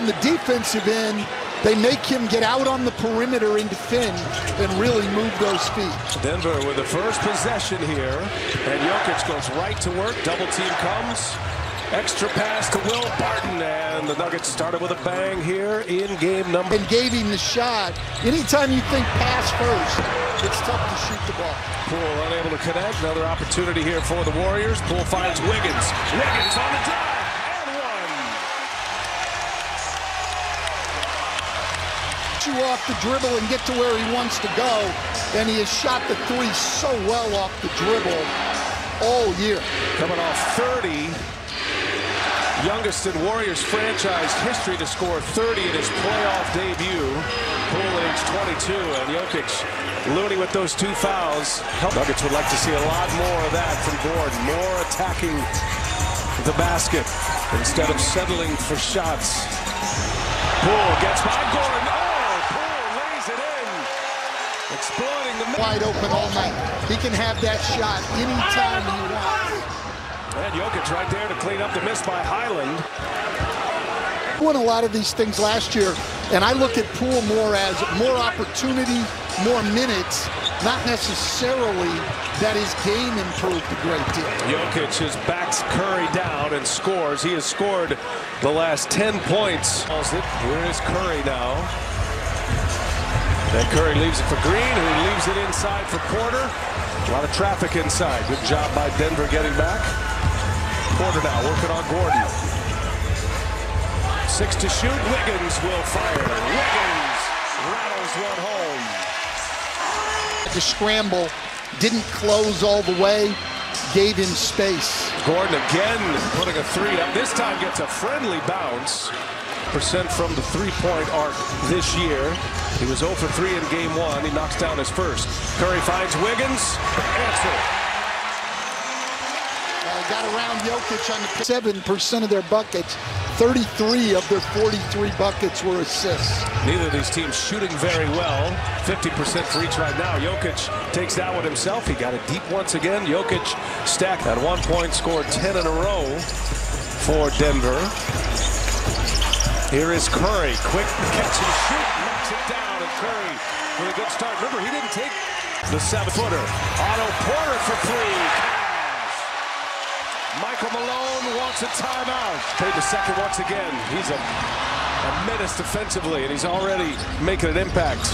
On the defensive end, they make him get out on the perimeter and defend and really move those feet. Denver with the first possession here. And Jokic goes right to work. Double team comes. Extra pass to Will Barton. And the Nuggets started with a bang here in game number. And gave him the shot. Anytime you think pass first, it's tough to shoot the ball. Poole unable to connect. Another opportunity here for the Warriors. Poole finds Wiggins. Wiggins on the drive. You off the dribble and get to where he wants to go. And he has shot the three so well off the dribble all year. Coming off 30. Youngest in Warriors franchise history to score 30 in his playoff debut. Poole age 22 and Jokic Looney with those two fouls. Nuggets would like to see a lot more of that from Gordon. More attacking the basket instead of settling for shots. Poole gets by Gordon. Oh, Exploiting the wide open oh all night. He can have that shot anytime he wants. And Jokic right there to clean up the miss by Hyland. Won a lot of these things last year, and I look at Poole more as more opportunity, more minutes, not necessarily that his game improved a great deal. Jokic has backs Curry down and scores. He has scored the last 10 points. Here is Curry now. Then Curry leaves it for Green, who leaves it inside for Porter. A lot of traffic inside. Good job by Denver getting back. Porter now working on Gordon. Six to shoot. Wiggins will fire. Wiggins rattles one home. The scramble didn't close all the way, gave him space. Gordon again putting a three up. This time gets a friendly bounce percent from the three-point arc this year. He was 0 for 3 in game one. He knocks down his first. Curry finds Wiggins. Answer. Uh, got around Jokic on the seven percent of their buckets. 33 of their 43 buckets were assists. Neither of these teams shooting very well. 50% for each right now. Jokic takes that one himself. He got it deep once again. Jokic stacked at one point, scored 10 in a row for Denver. Here is Curry. Quick catch and shoot. It down. And Curry with a good start. Remember, he didn't take the seven-footer. Otto Porter for three. Michael Malone wants a timeout. Paid the second once again. He's a, a menace defensively, and he's already making an impact.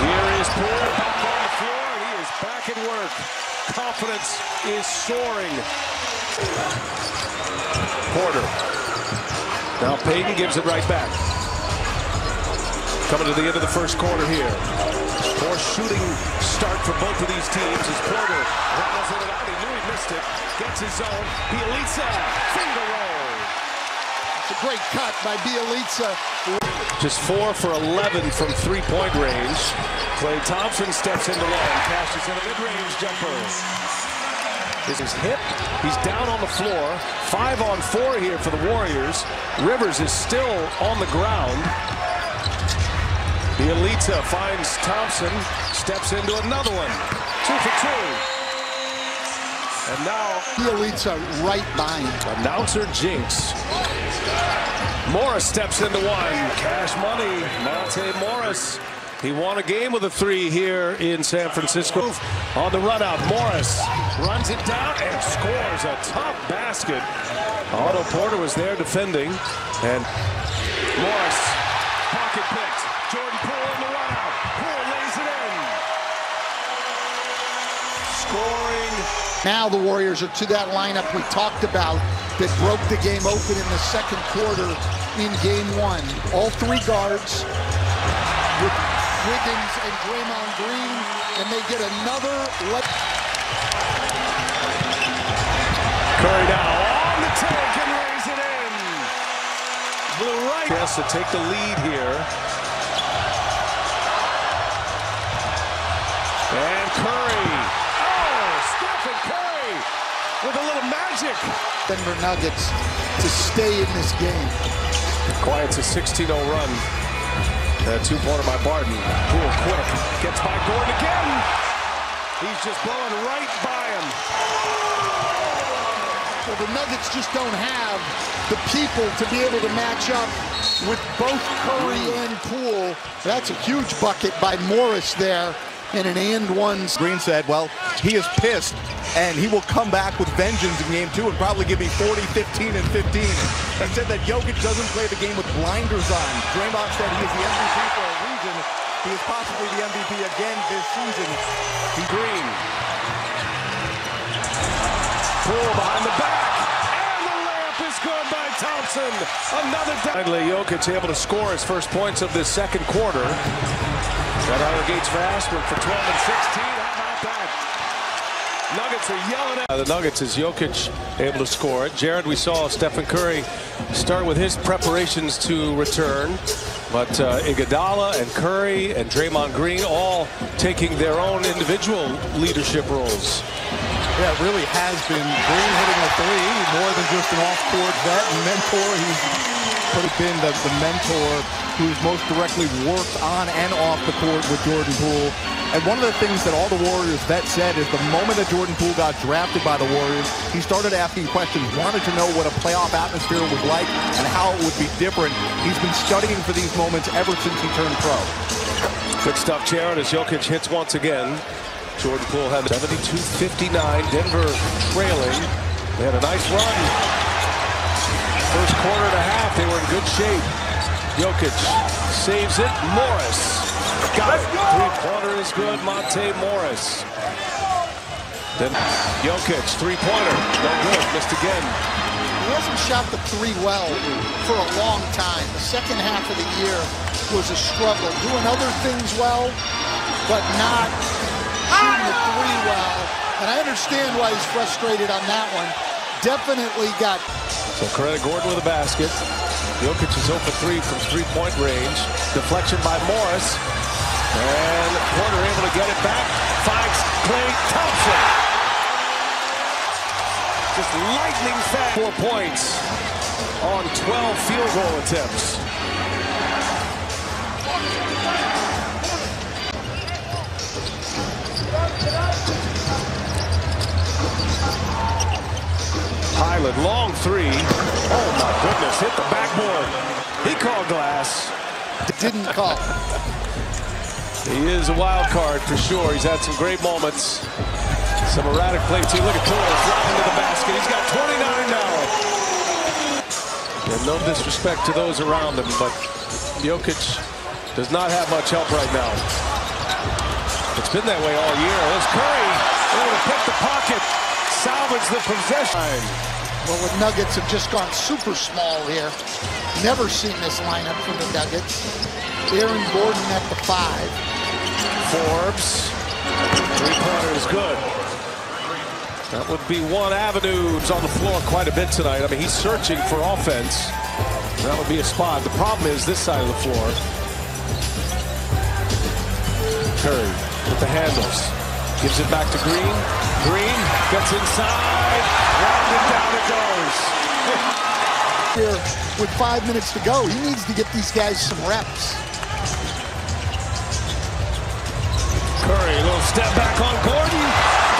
Here is Poole back on the floor, he is back at work. Confidence is soaring. Porter now Payton gives it right back. Coming to the end of the first quarter here. Poor shooting start for both of these teams as Porter rattles it out. He knew he missed it. Gets his own. Bjelica, finger roll. It's a great cut by Bjelica. Just four for 11 from three-point range. Klay Thompson steps into line, cashes in a mid-range jumper is his hip. He's down on the floor. Five on four here for the Warriors. Rivers is still on the ground. Bjelica finds Thompson, steps into another one. Two for two. And now Bjelica right behind. Announcer Jinx. Morris steps into one. Cash money. Monte Morris he won a game with a three here in San Francisco. On the run out, Morris runs it down and scores a top basket. Otto Porter was there defending. And Morris, pocket picked. Now the Warriors are to that lineup we talked about that broke the game open in the second quarter in game one. All three guards with Wiggins and Draymond Green, and they get another let. Curry now on the take and lays it in. Blue right. Has to take the lead here. With a little magic. Denver Nuggets to stay in this game. Quiets a 16-0 run. A two-pointer by Barton. Poole quick. Gets by Gordon again. He's just blowing right by him. Well, the Nuggets just don't have the people to be able to match up with both Curry and Poole. That's a huge bucket by Morris there and an and one. Green said, well, he is pissed and he will come back with vengeance in game two and probably give me 40, 15, and 15. He said that Jokic doesn't play the game with blinders on. Draymond said he is the MVP for a reason. He is possibly the MVP again this season. He Green. Poole behind the back. And the layup is good by Thompson. Another Finally, Jokic able to score his first points of this second quarter. Got out the gates fast, went for 12 and 16. How about that? Nuggets are yelling at the Nuggets as Jokic able to score it. Jared, we saw Stephen Curry start with his preparations to return. But uh, Iguodala and Curry and Draymond Green all taking their own individual leadership roles. Yeah, it really has been Green hitting a three, more than just an off-court vet and mentor. He's could have been the, the mentor who's most directly worked on and off the court with Jordan Poole. And one of the things that all the Warriors vets said is the moment that Jordan Poole got drafted by the Warriors, he started asking questions, wanted to know what a playoff atmosphere was like and how it would be different. He's been studying for these moments ever since he turned pro. Good stuff, Jared, as Jokic hits once again. Jordan Poole had 72-59. Denver trailing. They had a nice run. First quarter and a half, they were in good shape. Jokic saves it. Morris got it. Three-pointer is good. Monte Morris. Then Jokic, three-pointer. No good. Missed again. He hasn't shot the three well for a long time. The second half of the year was a struggle. Doing other things well, but not shooting the three well. And I understand why he's frustrated on that one. Definitely got. So credit Gordon with a basket. Jokic is 0 for 3 from three-point range. Deflection by Morris. And Porter able to get it back. Finds Klay Thompson. Just lightning fast. Four points on 12 field goal attempts. Hyland, long three. Oh my goodness, hit the backboard. He called glass. Didn't call. He is a wild card for sure. He's had some great moments. Some erratic play too. Look at Torres flying to the basket. He's got 29 now. And no disrespect to those around him, but Jokic does not have much help right now. It's been that way all year. There's Curry able to pick the pocket, salvage the possession. Well, the Nuggets have just gone super small here. Never seen this lineup from the Nuggets. Aaron Gordon at the five. Forbes. Three-pointer is good. That would be one avenue. He's on the floor quite a bit tonight. I mean, he's searching for offense. That would be a spot. The problem is this side of the floor. Curry with the handles. Gives it back to Green. Green gets inside. Rounded down it goes. Here with five minutes to go. He needs to get these guys some reps. Curry, a little step back on Gordon.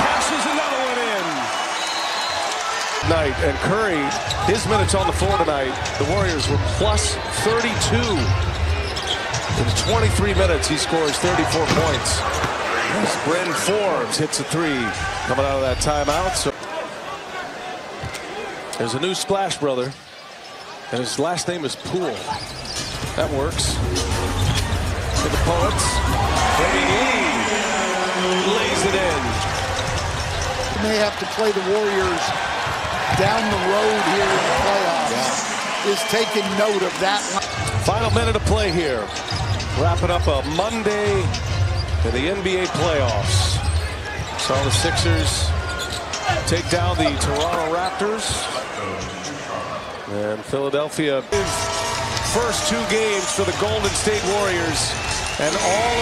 Cashes another one in. Night and Curry, his minutes on the floor tonight, the Warriors were plus 32. In 23 minutes, he scores 34 points. Bryn Forbes hits a three coming out of that timeout. So there's a new Splash brother, and his last name is Poole. That works. For the Poets, Lee lays it in. He may have to play the Warriors down the road here in the playoffs. Is taking note of that. Final minute of play here. Wrapping up a Monday in the NBA playoffs. Saw the Sixers take down the Toronto Raptors. And Philadelphia first two games for the Golden State Warriors. And all